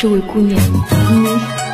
这位姑娘，你。